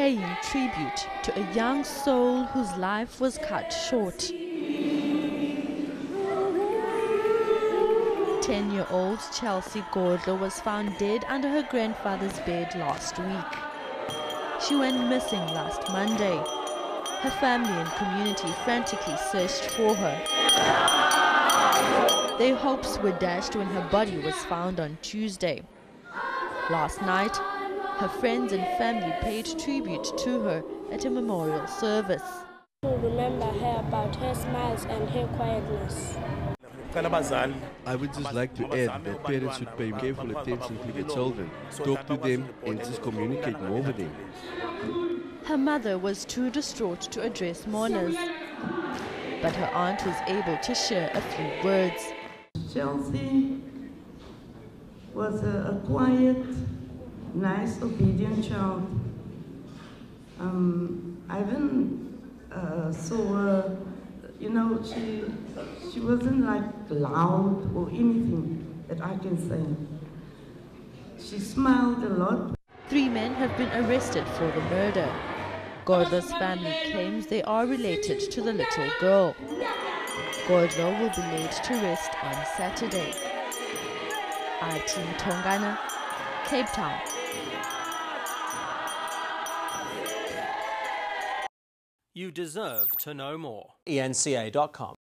paying tribute to a young soul whose life was cut short. 10-year-old Chelsea Godlo was found dead under her grandfather's bed last week. She went missing last Monday. Her family and community frantically searched for her. Their hopes were dashed when her body was found on Tuesday. Last night, her friends and family paid tribute to her at a memorial service. To remember her about her smiles and her quietness. I would just like to add that parents should pay careful attention to their children, talk to them and just communicate more with them. Her mother was too distraught to address mourners, but her aunt was able to share a few words. Chelsea was a, a quiet, nice, obedient child. Um, I even uh, saw her, you know, she, she wasn't like loud or anything that I can say. She smiled a lot. Three men have been arrested for the murder. Godlo's family claims they are related to the little girl. Godlo will be laid to rest on Saturday. Athi Mtongana, Cape Town. You deserve to know more. ENCA.com.